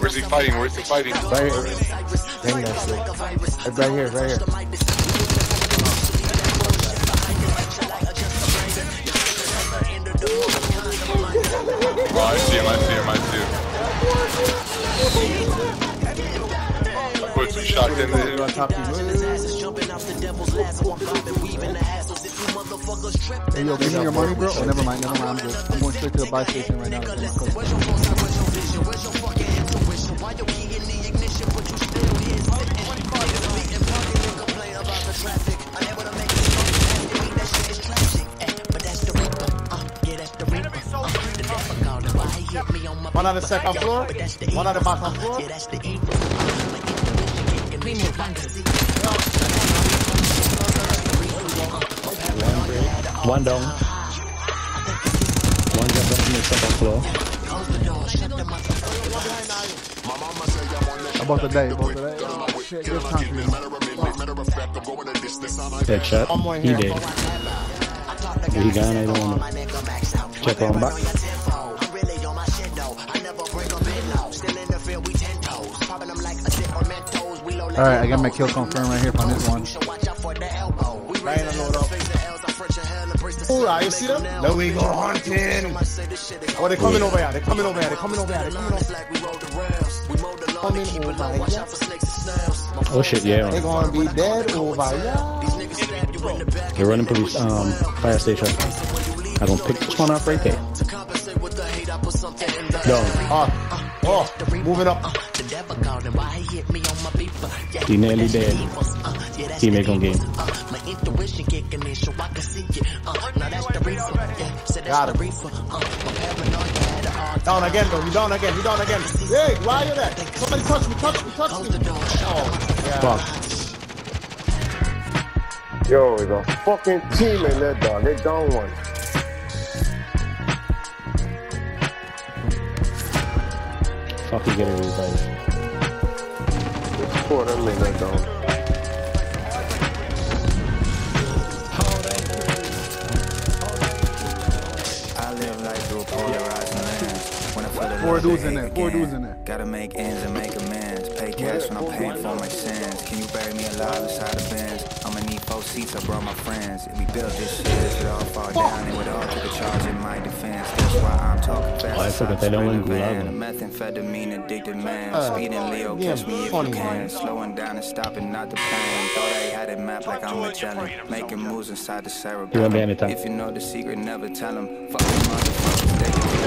Where's he fighting? Where's he fighting? Right here. Dang that shit. It's right here, right here. Oh, I see him, I see him, I see him. Put some shots in there. On top of you. Hey, yo, give me your money, bro. Oh, never mind, never mind. I'm good. I'm going straight to the buy station right now. One on the second floor, one on the bottom floor. One down. One jump down from the second floor. About to die, about to die. Oh, shit, give time. Headshot. He dead. He gone, I don't wanna check on back. Alright, I got my kill confirmed right here on this one. Right in the load up. Hoorah, you see them? Now we go hunting. Oh, they're coming over here. They're coming over here. They're coming over here. They're coming over here. Oh shit, yeah. They're gonna be dead over here. They're running police um fire station. I'm gonna pick this one up right there. Down. Ah, oh, moving up. He nearly dead. He make on game. Got him. Down again, though. He down again. He down again. Hey, why are you there? Somebody touch me, touch me, touch me. Oh, yeah. Fuck. Yo, it's a fucking team in there, dog. They down one. Fuck you get a revive. Of them in. I live through a polarizing Four dudes in hate there, four dudes in there. Gotta make ends and make amends. Pay cash when I'm paying for my sins. Can you bury me alive inside the bins? I'ma need four seats, I brought my friends. If we built this shit, if it all fall down, it would all take a charge in my defense. That's why I'm talking fast. Oh, I forgot they don't win Van, Gulag. Methamphetamine addicted man. Uh, Speeding Leo, yeah, catch me if funny you can. Slowing down and stopping, not the plan. Thought I had it mapped like I'm Magellan. Making moves inside the cerebellum. You won't be anytime. If you know the secret, never tell them. Fuck motherfuckers, they can Why you buy the bullshit Hey,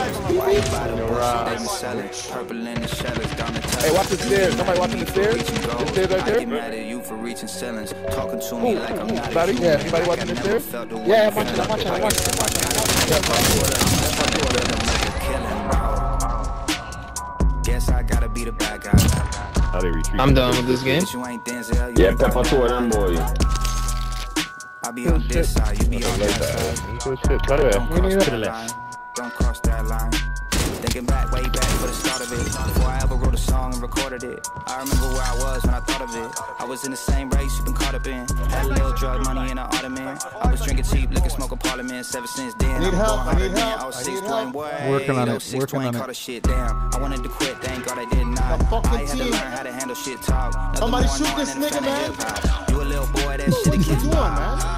watch the stairs. Somebody watching the stairs? The stairs right I get there? mad at you for reaching ceilings. Talking to me like I'm not a Buddy? Yeah, anybody watching Like the I never stairs? felt the Yeah, way I'm watching, I'm watching, I'm Guess I gotta be the bad guy. How they retreat. I'm done with this game. Bitch, you ain't Denzel, you Yeah, ain't pepper two of them, boy. I be on this side, you be on that side. Good shit. Cut it. Don't We need to that the line. Don't cross that line. Thinking back, way back for the start of it. Before I ever wrote a song and recorded it. I remember where I was when I thought of it. I was in the same race you've been caught up in. Had a little drug money in an ottoman. I was drinking cheap, liquor, smoking parliaments. Ever since then, Need help, I need help, I 06 need twin way. Working on it, 06 working on it. shit down. I wanted to quit, thank God I did not. I had to learn how to handle shit talk. Somebody shoot this nigga, man. You a little boy, that shit a kid's man?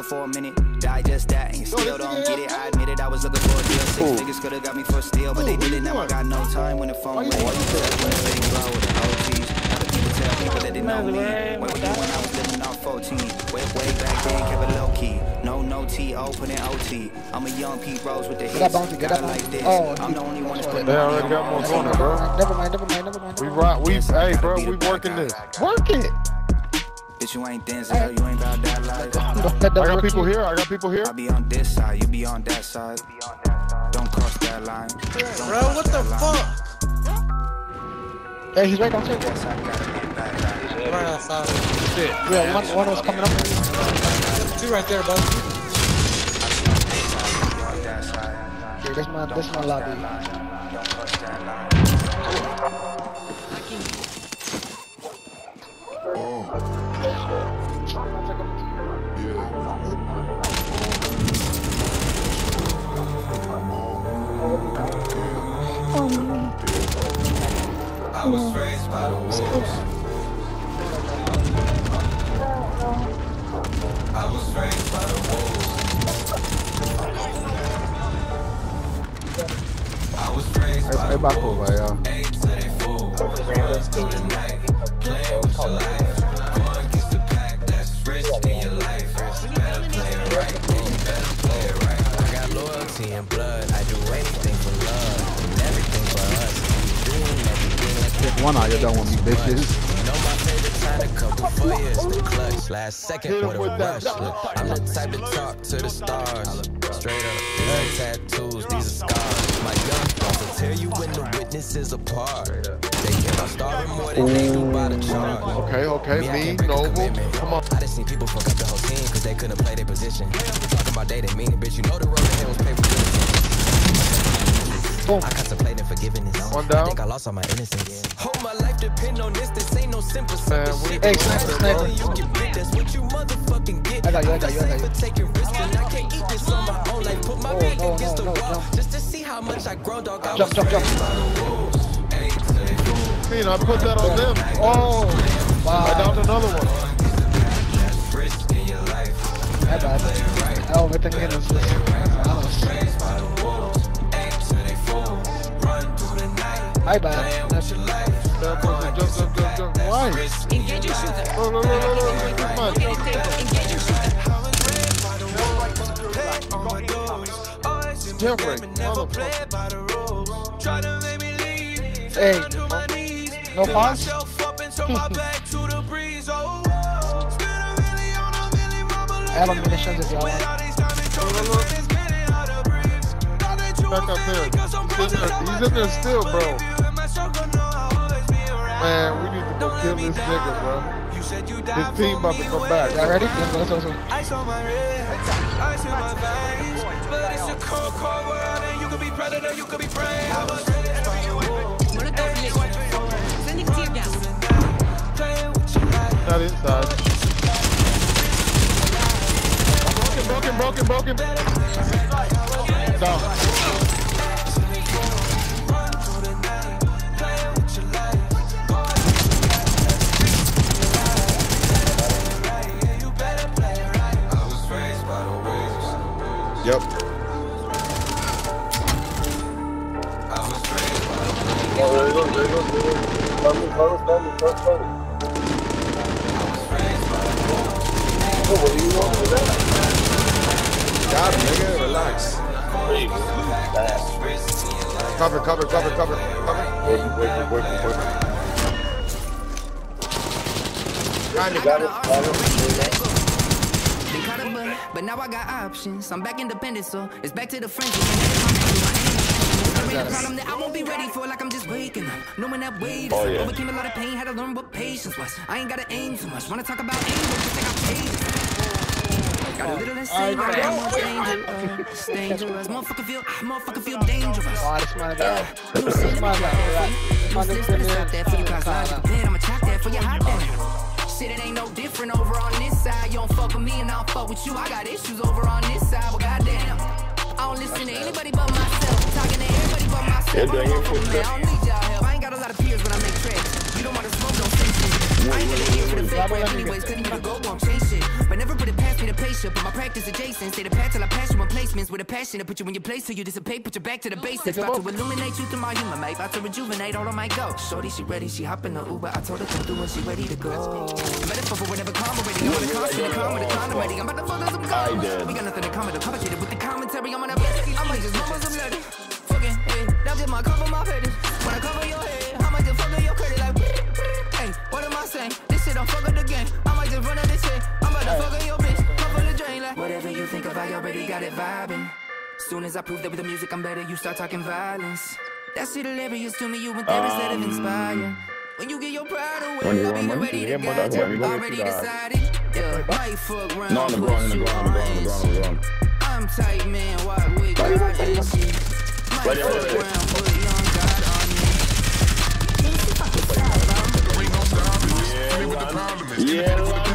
Chill for a minute, digest that, and you still this don't get it. I admitted I was looking for a deal. Six Ooh. figures could have got me for a steal, but they Ooh, what didn't. Now I got no time when the phone Why you rings. doing? When the fake blow with the OGs. Other people tell people that they know me. Where were you when I was living off 14? Way, way back then, kept it low key. No, no T, O, put in OT. I'm a young Pete Rose with the hits. that bounty, get that like this. Oh, I'm the only one that's putting They money already got more own going, bro. Never mind, never mind, never mind. We rock. We hey, bro. We working this. Work it. Bitch, you ain't Denzel, you ain't about that life. Don't let that I got people here. I got people here. I be on this side, you be on that side. Don't cross that line. Don't Bro, what the fuck? Hey, he's right downstairs. Yes, I gotta be a bad guy. Right outside. Shit. Yeah, one, one was coming up. Two right there, bud. You're on that side. This my, this my lobby. Don't cross that line. Hey, hey, back over, yeah. I got loyalty and blood. I do anything for love and everything for us. Doing everything like Pick one out, you're done with me, bitches. You know my favorite time to couple four years the clutch. Last second Hit him with a rush. Look, I'm the type to talk to the stars. Straight up, these ain't tattoos, these are scars. My young thoughts will tear you when the witnesses apart. They care about starving more than they do by the charge. Okay, okay, Me, I me, can't break a Noble. Come on. I just seen people fuck up the whole team cause they couldn't play their position. Talking about they didn't mean it, bitch. You know the road to hell was paved with Boom. I contemplating forgiveness. One I down. think I lost all my innocence. Hold my life depend on this. This ain't no simple Man, shit. Hey, sniper, sniper. You get bit, that's what you motherfucking get. I got you, I got you, I got you. for taking risks and I can't eat this on my own. Like put my Oh, back no, against no, the no, wall jump. just to see how much I grow, dog. I Jump, jump, jump. You know, I put that on them. Oh, wow. I wow. downed another one. My bad. Oh, everything in is just. My bad. That's That person jump, jump, jump, jump. Why? Engage your shooter. No, no, no, no, no. Come on. Engage your shooter. Jeffrey. Hey, no pause? I have ammunition if y'all want. Back up there. He's in there, he's in there still, bro. Man, we need to go kill this nigga, bro. His team about to come back. Y'all ready? Let's go, let's go, let's go. Ice on my wrist, ice in my veins. But it's a cold, cold world, and you could be predator, you could be prey. I was Molotov lit. Sending tear gas. playing with your life. Not inside. Broken, broken, broken, broken. Down. Yep. Got him, nigga. Relax. Cover, cover, cover, cover, cover. Working, working, working, working. Kinda got it. They caught a butt, but now I got options. I'm back independent, so it's back to the friends. problem that I won't be ready for, like I'm just waking up. Knowing that weight, Oh, yeah. overcame a lot of pain, had to learn what patience was. I ain't gotta aim too much. Wanna talk about aim, but just think I'm paid. Got a little less aim, got a more dangerous. Dangerous. Motherfucker feel, ah, motherfucker feel dangerous. Oh, that's my bad. You know, say, let me My try bad, that right. for you. My You nigga slip, been out there for you, cause there. logical bed, I'ma chop that for your hot dad. Shit, it ain't no different over on this side. You don't fuck with me and I don't fuck with you. I got issues over on this side, but goddamn. I don't listen to anybody but myself. Talking to everybody but myself. I don't fuck with I don't need y'all help. I ain't got a lot of peers when I make tracks. You don't wanna smoke, don't shit. I ain't really here for the fake rap anyways, couldn't even go won't put it past me to pay shit. But my practice adjacent. Say the path till I pass you in placements with a passion to put you in your place till you dissipate. Put your back to the basics. About to illuminate you through my humor, mate. About to rejuvenate all on my go. Shorty, she ready, she hop in the Uber. I told her come through and she ready to go. Metaphor for whatever karma ready. I'm on the constant, calm with the condom ready. I'm about to fuck up some karma. We got nothing in common, complicated with the commentary. I'm on that I might just mumble some letters. Fucking, hey, that's just my cover my fetish. When I cover your head, I might just fuck up your credit like, hey, what am I saying? This shit don't fuck up the game. I might just run up this shit. I'm about to fuck up your bitch. Cover the drain like, whatever you think about, you already got it vibing. Soon as I prove that with the music I'm better, you start talking violence. That shit hilarious to me, you went there instead of inspire. When you get your pride away, I'll be here ready to guide you. Already decided, yeah, might fuck round. No, on the ground, on the ground, on the ground, on the ground, on the ground. I'm tight, man, walk with God and shit. Might fuck round, put young God on me. Yeah,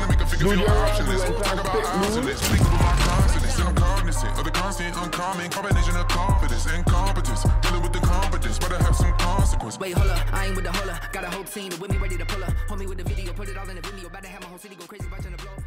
Do your Talk about obsolete. Speak with my consonants, and I'm cognizant of the constant, uncommon combination of confidence and competence. Dealing with the competence, but I have some consequence. Wait, hold up, I ain't with the holler. Got a whole team with me ready to pull up. Hold me with the video, put it all in the video. About to have my whole city go crazy, watching the blow.